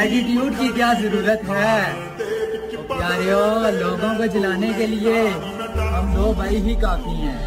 Attitude की क्या ज़रूरत है? प्यारे लोगों को जलाने के लिए हम दो भाई ही काफ़ी हैं।